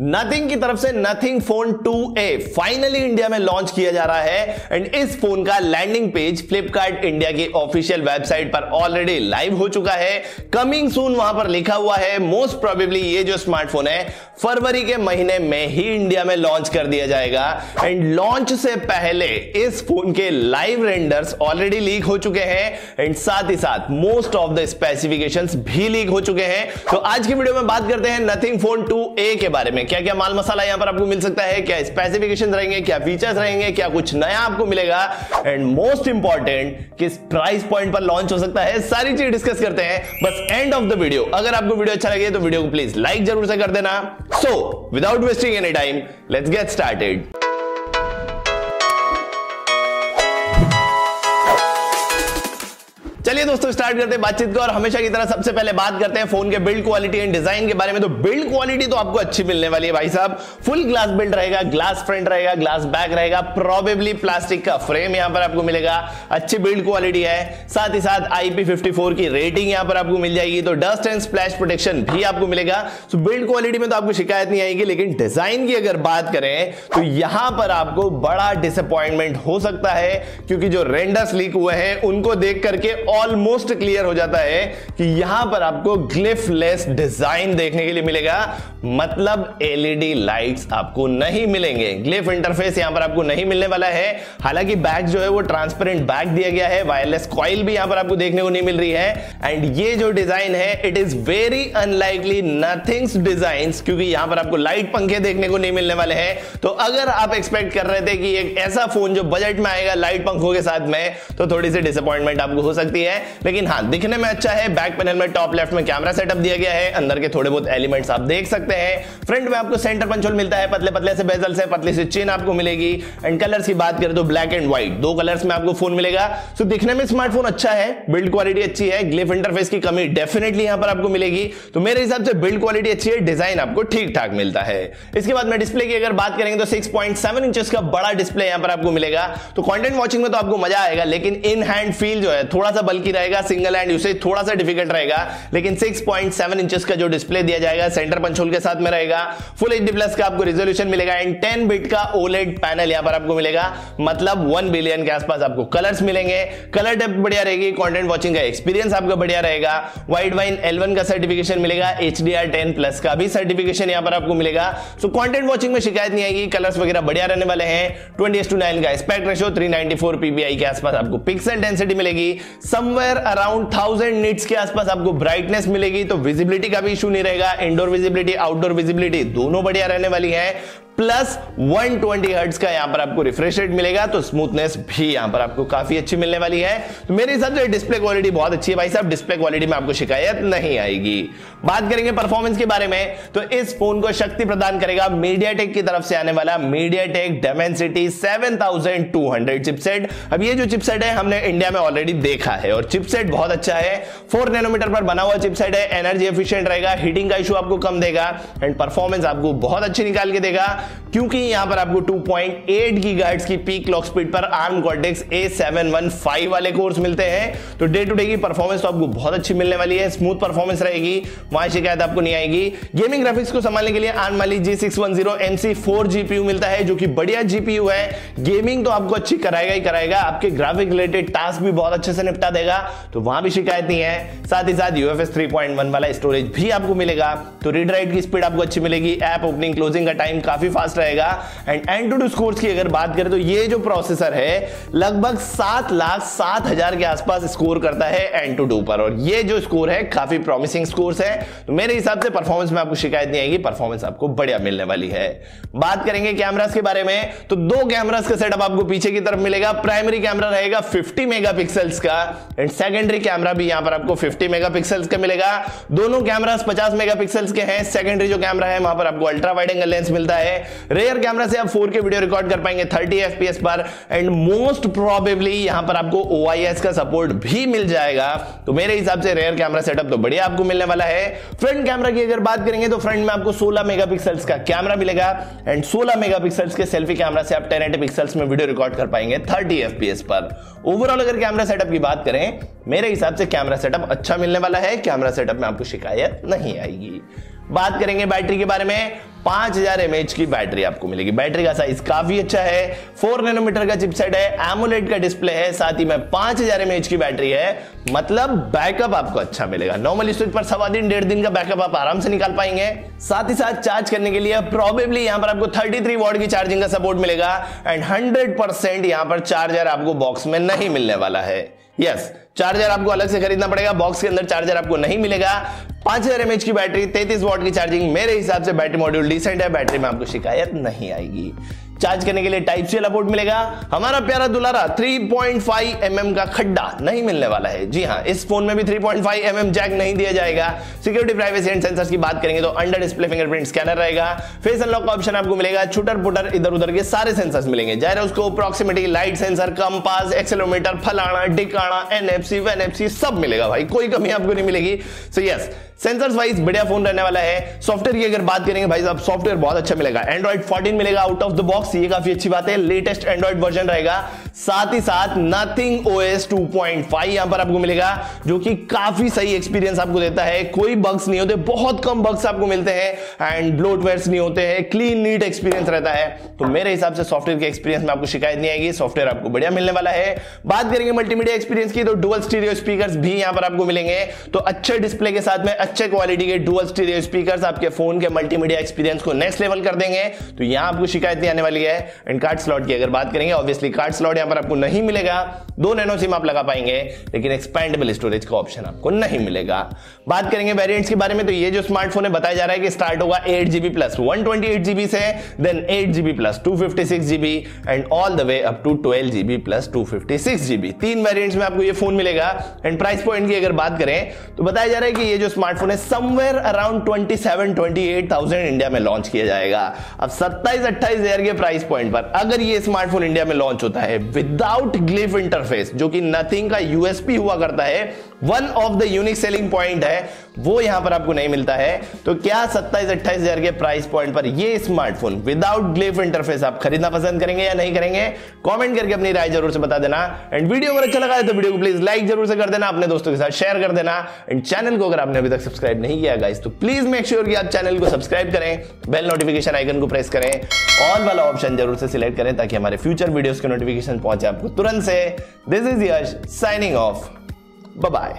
Nothing की तरफ़ से Nothing phone 2a finally India में लॉन्च किया जा रहा है। एंड इस फ़ोन का लैंडिंग पेज फ्लिपकार्ट इंडिया की ऑफिशियल वेबसाइट पर ऑलरेडी लाइव हो चुका है। कमिंग सून वहाँ पर लिखा हुआ है मोस्ट प्रोबेबली ये जो स्मार्टफ़ोन है, फरवरी के महीने में ही इंडिया में लॉन्च कर दिया जाएगा। एंड लॉन्च से पहले इस फ़ोन के लाइव रेंडर्स ऑलरेडी लीक हो चुके हैं। एंड साथ ही साथ मोस्ट ऑफ़ द स्पेसिफिकेशंस भी लीक हो चुके हैं। तो आज की वीडियो में बात करते हैं नथिंग फ़ोन 2a के बारे में? क्या क्या माल मसाला यहाँ पर आपको मिल सकता है? क्या स्पेसिफिकेशन रहेंगे? क्या फीचर्स रहेंगे? क्या कुछ नया आपको मिलेगा? एंड मोस्ट इंपॉर्टेंट किस प्राइस पॉइंट पर लॉन्च हो सकता है? सारी चीज़ डिस्कस करते हैं। बस एंड ऑफ़ द वीडियो अगर आपको वीडियो अच्छा लगे तो वीडियो को प्लीज़ लाइक ज़रूर से कर देना। So without wasting any time let's get started. चलिए दोस्तों स्टार्ट करते हैं बातचीत को और हमेशा की तरह सबसे पहले बात करते हैं फ़ोन के बिल्ड क्वालिटी एंड डिज़ाइन के बारे में। तो बिल्ड क्वालिटी तो आपको अच्छी मिलने वाली है भाई साहब। फुल ग्लास बिल्ड रहेगा ग्लास फ्रंट रहेगा ग्लास बैक रहेगा। प्रोबेबली प्लास्टिक का फ्रेम यहाँ पर आपको मिलेगा। अच्छी बिल्ड क्वालिटी है। साथ ही साथ आईपी की रेटिंग यहाँ पर आपको मिल जाएगी। तो डस्ट एंड स्प्लैश प्रोटेक्शन भी आपको मिलेगा। तो बिल्ड क्वालिटी में तो आपको शिकायत नहीं आएगी, लेकिन डिज़ाइन की अगर बात करें तो यहाँ पर आपको बड़ा डिसअपॉइंटमेंट हो सकता है, क्योंकि जो रेंडर्स लीक हुए हैं, उनको देख करके ऑलमोस्ट क्लियर हो जाता है कि यहाँ पर आपको ग्लिफलेस डिज़ाइन देखने के लिए मिलेगा। मतलब एलईडी लाइट्स आपको नहीं मिलेंगे। ग्लिफ इंटरफेस यहाँ पर आपको नहीं मिलने वाला है। हालाँकि बैग जो है वो ट्रांसपेरेंट बैग दिया गया है। वायरलेस कॉइल भी यहाँ पर आपको देखने को नहीं मिल रही है। एंड ये जो डिज़ाइन है it is very unlikely Nothing's design क्योंकि यहाँ पर आपको लाइट पंखे देखने को नहीं मिलने वाले हैं। तो अगर आप एक्सपेक्ट कर रहे थे कि एक ऐसा फ़ोन जो बजट में आएगा लाइट पंखों के साथ में तो थोड़ी सी डिसअपॉइंटमेंट आपको हो सकती है। लेकिन हाँ दिखने में अच्छा है। बैक पैनल में टॉप लेफ़्ट में कैमरा सेटअप दिया गया है। अंदर के थोड़े बहुत एलिमेंट्स आप देख सकते हैं। फ्रंट में आपको सेंटर पंचोल मिलता है। पतले पतले से बेजल से पतली से चेन आपको मिलेगी। एंड कलर्स की बात करें तो ब्लैक एंड व्हाइट दो कलर्स में आपको फ़ोन मिलेगा। तो दिखने में स्मार्टफ़ोन अच्छा है। बिल्ड क्वालिटी अच्छी है। ग्लिफ इंटरफेस की कमी डेफिनेटली यहाँ पर आपको मिलेगी। तो मेरे हिसाब से बिल्ड क्वालिटी अच्छी है। डिज़ाइन आपको ठीक ठाक मिलता है। इसके बाद में डिस्प्ले की अगर बात करेंगे तो 6.7 इंचेस का बड़ा डिस्प्ले यहाँ पर आपको मिलेगा। तो कंटेंट वॉचिंग में तो आपको मज़ा आएगा, लेकिन इन हैंड फील जो है, थोड़ा सा बल्कि रहेगा सिंगल हैंड यूसेज थोड़ा सा डिफ़िकल्ट रहेगा, लेकिन 6.7 इंचेस का जो डिस्प्ले दिया जाएगा सेंटर पंचोल के साथ में रहेगा। फुल एच प्लस का आपको रिजोल्यूशन मिलेगा एंड 10 बिट का ओलेड पैनल यहाँ पर आपको मिलेगा। मतलब 1 बिलियन के आसपास आपको कलर्स मिलेंगे। कलर डेप्थ बढ़िया रहेगी कंटेंट वॉचिंग का एक्सपीरियंस आपका बढ़िया रहेगा। वाइड वाइन एल का सर्टिफिकेशन मिलेगा H D R ten plus का भी सर्टिफिकेशन यहाँ पर आपको मिलेगा। सो कंटेंट वॉचिंग में शिकायत नहीं आएगी कलर्स वगैरह बढ़िया रहने वाले हैं। ट्वेंटी टू नाइन का स्पेक्ट रेशो थ्री पीबीआई के आसपास आपको पिक्सल डेंसिटी मिलेगी। समवेयर अराउंड थाउज़ेंड निट्स के आसपास आपको ब्राइटनेस मिलेगी तो विजिबिलिटी का भी इशू नहीं रहेगा। इंडोर विजिबिलिटी आउटडोर विजिबिलिटी दोनों बढ़िया रहने वाली है। प्लस 120 ट्वेंटी का यहाँ पर आपको रिफ्रेश रेट मिलेगा तो स्मूथनेस भी यहाँ पर आपको काफ़ी अच्छी मिलने वाली है। तो मेरे हिसाब से डिस्प्ले क्वालिटी बहुत अच्छी है भाई साहब डिस्प्ले क्वालिटी में आपको शिकायत नहीं आएगी। बात करेंगे परफॉर्मेंस के बारे में तो इस फ़ोन को शक्ति प्रदान करेगा मीडियाटेक की तरफ़ से आने वाला मीडिया टेक डेमेंसिटी 7200 चिपसेट अब ये जो चिपसेट है, हमने इंडिया में ऑलरेडी देखा है और चिपसेट बहुत अच्छा है। फोर नैनोमीटर पर बना हुआ चिपसेट है एनर्जी एफिशिएंट रहेगा हीटिंग का इशू आपको कम देगा एंड परफॉर्मेंस आपको बहुत अच्छी निकाल के देगा। क्योंकि यहाँ पर आपको 2.8 गीगाहर्ट्ज की पीक क्लॉक स्पीड पर ARM Cortex A715 वाले कोर्स मिलते हैं। तो डे टू डे की परफॉर्मेंस तो आपको बहुत अच्छी मिलने वाली है स्मूथ परफॉर्मेंस रहेगी, वहाँ शिकायत आपको नहीं आएगी। गेमिंग ग्राफिक्स को संभालने के लिए ARM Mali G610 MC4 GPU मिलता है, जो कि बढ़िया GPU है। गेमिंग तो आपको अच्छी कराएगा ही कराएगा, आपके ग्राफिक रिलेटेड टास्क भी बहुत अच्छे से निपटा देगा तो वहाँ भी शिकायत नहीं है। साथ ही साथ UFS 3.1 वाला स्टोरेज भी आपको मिलेगा तो रीड राइट की स्पीड आपको अच्छी मिलेगी ऐप ओपनिंग क्लोजिंग का टाइम काफ़ी फास्ट रहेगा। And and to to scores की अगर बात करें तो ये जो प्रोसेसर है, लगभग सात लाख सात हज़ार के आसपास स्कोर करता है एंड टू टू पर। और ये जो स्कोर है, काफ़ी प्रॉमिसिंग स्कोर्स है। तो मेरे हिसाब से परफॉर्मेंस में आपको शिकायत नहीं आएगी परफॉर्मेंस आपको बढ़िया मिलने वाली है। बात करेंगे कैमरास के बारे में तो दो कैमरास का सेटअप आपको पीछे की तरफ़ मिलेगा। प्राइमरी कैमरा रहेगा 50 मेगापिक्सल्स का एंड सेकेंडरी कैमरा भी यहाँ पर आपको 50 मेगापिक्सल्स का मिलेगा। दोनों कैमरास 50 मेगापिक्सल्स के हैं। सेकेंडरी जो कैमरा है, वहाँ पर आपको अल्ट्रा वाइड एंगल लेंस मिलता है। रेयर कैमरा से आप 4K वीडियो रिकॉर्ड कर पाएँगे 30 FPS पर एंड मोस्ट प्रोबेबली यहाँ पर आपको OIS का सपोर्ट भी मिल जाएगा। तो मेरे हिसाब से रेयर कैमरा सेटअप तो बढ़िया आपको मिलने वाला है। फ्रंट कैमरा की अगर बात करेंगे तो फ्रंट में आपको 16 मेगापिक्सल्स का कैमरा मिलेगा एंड 16 मेगापिक्सल्स के सेल्फी कैमरा से आप 1080 पिक्सल्स में वीडियो रिकॉर्ड कर पाएँगे 30 FPS पर। ओवरऑल अगर कैमरा सेटअप की बात करें, मेरे हिसाब से कैमरा सेटअप अच्छा मिलने वाला है। कैमरा सेटअप में आपको शिकायत नहीं आएगी। बात करेंगे बैटरी के बारे में। 5000 हज़ार की बैटरी आपको मिलेगी। बैटरी का साइज़ काफ़ी अच्छा है। फोर नैनोमीटर का चिपसेट है एमोलेट का डिस्प्ले है, साथ ही में 5000 हज़ार की बैटरी है। मतलब बैकअप आपको अच्छा मिलेगा। नॉर्मल स्विच पर सवा दिन, डेढ़ दिन का बैकअप आप आराम से निकाल पाएँगे। साथ ही साथ चार्ज करने के लिए प्रॉबेबली यहाँ पर आपको 33 वॉट की चार्जिंग का सपोर्ट मिलेगा। एंड 100 परसेंट यहाँ पर चार्जर आपको बॉक्स में नहीं मिलने वाला है। यस चार्जर आपको अलग से खरीदना पड़ेगा बॉक्स के अंदर चार्जर आपको नहीं मिलेगा। पाँच हज़ार एमएच की बैटरी तैतीस वॉट की चार्जिंग मेरे हिसाब से बैटरी मॉड्यूल डिसेंट है बैटरी में आपको शिकायत नहीं आएगी। चार्ज करने के लिए टाइप सी वाला मिलेगा। हमारा प्यारा दुलारा 3.5 पॉइंट mm का खड्डा नहीं मिलने वाला है। जी हाँ इस फ़ोन में भी 3.5 पॉइंट mm जैक नहीं दिया जाएगा। सिक्योरिटी प्राइवेसी एंड सेंसर्स की बात करेंगे तो अंडर डिस्प्ले फिंगरप्रिंट स्कैनर रहेगा। फेस अनलॉक का ऑप्शन आपको मिलेगा। छुटर पुटर इधर उधर के सारे सेंसर्स मिलेंगे। Gyroscope proximity light sensor compass accelerometer फलाना डिकाना एनएफसी वेनएफसी सब मिलेगा भाई। कोई कमी आपको नहीं मिलेगी। सो यस सेंसर्स वाइज बढ़िया फ़ोन रहने वाला है। सॉफ्टवेयर की अगर बात करेंगे भाई साहब सॉफ्टवेयर बहुत अच्छा मिलेगा। एंड्रॉइड 14 मिलेगा आउट ऑफ़ द बॉक्स ये काफ़ी अच्छी बात है। लेटेस्ट एंड्रॉइड वर्जन रहेगा। साथ ही साथ नथिंग ओएस 2.5 यहाँ पर आपको मिलेगा, जो कि काफ़ी सही एक्सपीरियंस आपको देता है। कोई बग्स नहीं होते, बहुत कम बग्स आपको मिलते हैं एंड ब्लोटवेयर्स नहीं होते हैं क्लीन नीट एक्सपीरियंस रहता है। तो मेरे हिसाब से सॉफ्टवेयर के एक्सपीरियंस में आपको शिकायत नहीं आएगी सॉफ्टवेयर आपको बढ़िया मिलने वाला है। बात करेंगे मल्टीमीडिया एक्सपीरियंस की तो डुअल स्टीरियो स्पीकर भी यहाँ पर आपको मिलेंगे। तो अच्छे डिस्प्ले के साथ में अच्छे क्वालिटी के डुअल स्टीरियो स्पीकर आपके फ़ोन के मल्टीमीडिया एक्सपीरियंस को नेक्स्ट लेवल कर देंगे। तो यहाँ आपको शिकायत नहीं आने वाली है। एंड कार्ड स्लॉट की अगर बात करेंगे ऑब्वियसली कार्ड स्लॉट यहाँ पर आपको नहीं मिलेगा, दो नैनो सिम आप लगा पाएँगे, लेकिन एक्सपेंडेबल स्टोरेज का ऑप्शन आपको नहीं मिलेगा। बात करेंगे वेरिएंट्स के बारे में तो ये जो स्मार्टफ़ोन है, बताया जा रहा है कि स्टार्ट होगा eight GB plus one twenty eight GB से then eight GB plus two fifty six GB and all the way up to twelve GB plus two fifty six GB तीन वेरियंट्स में आपको ये फ़ोन मिलेगा। And price point की अगर बात करें तो बताया जा रहा है कि ये जो स्मार्टफ़ोन है somewhere around twenty seven twenty eight thousand India में लॉन्च किया जाएगा। अब सत्ताईस, अट्ठाईस हज़ार के प्राइस पॉइंट पर, अगर ये स्मार्टफ़ोन इंडिया में लॉन्च होता है विदाउट ग्लिफ इंटरफेस जो कि नथिंग का यूएसपी हुआ करता है one of the unique selling point है, वो यहाँ पर आपको नहीं मिलता है। तो क्या सत्ताईस, अट्ठाईस हज़ार के प्राइस पॉइंट पर ये स्मार्टफ़ोन विदाउट ग्लिफ इंटरफेस आप खरीदना पसंद करेंगे या नहीं करेंगे? कमेंट करके अपनी राय ज़रूर से बता देना। एंड वीडियो अगर अच्छा लगा है तो वीडियो को प्लीज़ लाइक ज़रूर से कर देना, अपने दोस्तों के साथ शेयर कर देना। एंड चैनल को अगर आपने अभी तक सब्सक्राइब नहीं किया गाइस तो प्लीज़ मेक श्योर कि आप चैनल को सब्सक्राइब करें बेल नोटिफिकेशन आइकन को प्रेस करें। ऑल वाला ऑप्शन ज़रूर से सिलेक्ट करें, ताकि हमारे फ्यूचर वीडियोस के नोटिफिकेशन पहुँचे आपको तुरंत से। This is Yash signing off bye